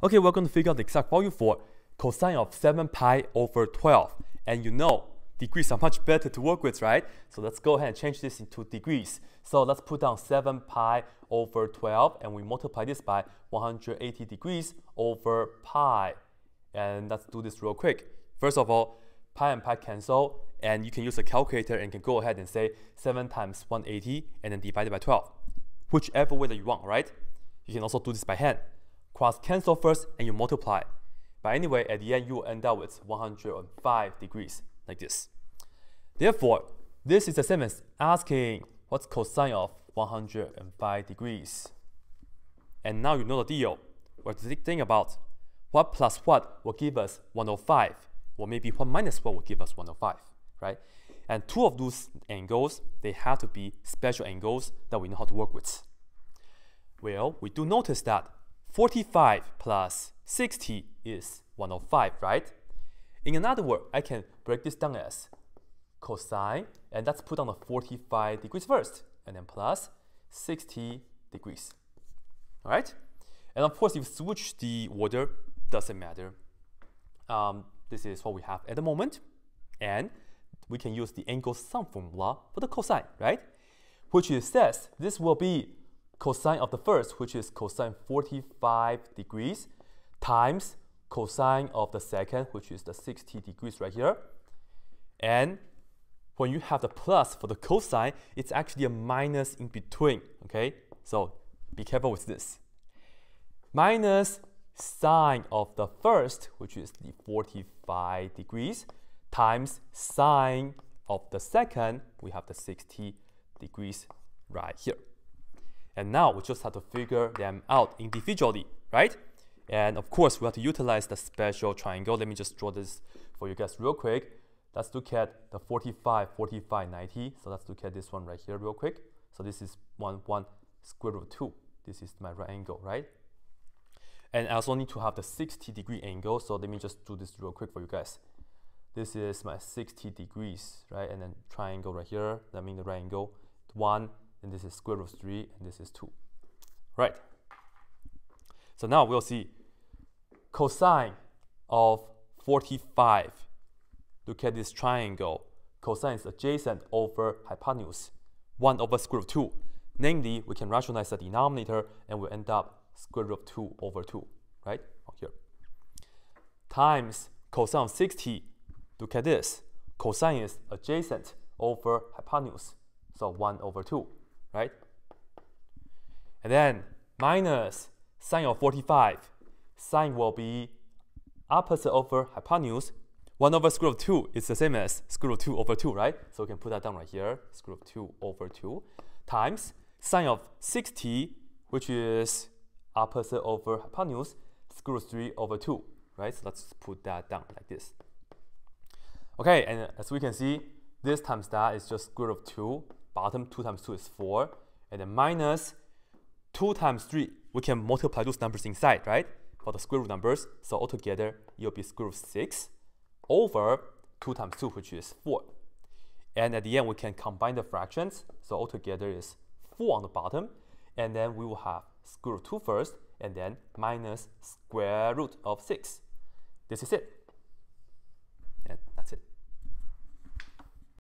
Okay, we're going to figure out the exact value for cosine of 7 pi over 12. And you know, degrees are much better to work with, right? So let's go ahead and change this into degrees. So let's put down 7 pi over 12, and we multiply this by 180 degrees over pi. And let's do this real quick. First of all, pi and pi cancel, and you can use a calculator and can go ahead and say 7 times 180 and then divide it by 12. Whichever way that you want, right? You can also do this by hand. Cross cancel first and you multiply. But anyway, at the end, you will end up with 105 degrees, like this. Therefore, this is the same as asking what's cosine of 105 degrees. And now you know the deal. What to think about what plus what will give us 105, or maybe what minus what will give us 105, right? And two of those angles, they have to be special angles that we know how to work with. Well, we do notice that 45 plus 60 is 105, right? In another word, I can break this down as cosine, and let's put on the 45 degrees first, and then plus 60 degrees. All right? And of course, if you switch the order, doesn't matter. Um, this is what we have at the moment. And we can use the angle sum formula for the cosine, right? Which is says this will be cosine of the first, which is cosine 45 degrees, times cosine of the second, which is the 60 degrees right here. And when you have the plus for the cosine, it's actually a minus in between, okay? So be careful with this. Minus sine of the first, which is the 45 degrees, times sine of the second, we have the 60 degrees right here. And now we just have to figure them out individually, right? And of course, we have to utilize the special triangle. Let me just draw this for you guys real quick. Let's look at the 45, 45, 90. So let's look at this one right here real quick. So this is 1, 1 square root 2. This is my right angle, right? And I also need to have the 60 degree angle. So let me just do this real quick for you guys. This is my 60 degrees, right? And then triangle right here, that means the right angle, 1, and this is square root of 3, and this is 2. Right. So now we'll see cosine of 45. Look at this triangle. Cosine is adjacent over hypotenuse, 1 over square root of 2. Namely, we can rationalize the denominator and we'll end up square root of 2 over 2, right? Here. Times cosine of 60. Look at this. Cosine is adjacent over hypotenuse, so 1 over 2, right? And then minus sine of 45. Sine will be opposite over hypotenuse. 1 over square root of 2 is the same as square root of 2 over 2, right? So we can put that down right here, square root of 2 over 2, times sine of 60, which is opposite over hypotenuse, square root 3 over 2, right? So let's put that down like this. Okay, and as we can see, this times that is just square root of 2. Bottom 2 times 2 is 4. And then minus 2 times 3. We can multiply those numbers inside, right? For the square root numbers. So altogether, it'll be square root 6 over 2 times 2, which is 4. And at the end, we can combine the fractions. So altogether is 4 on the bottom. And then we will have square root 2 first, and then minus square root of 6. This is it.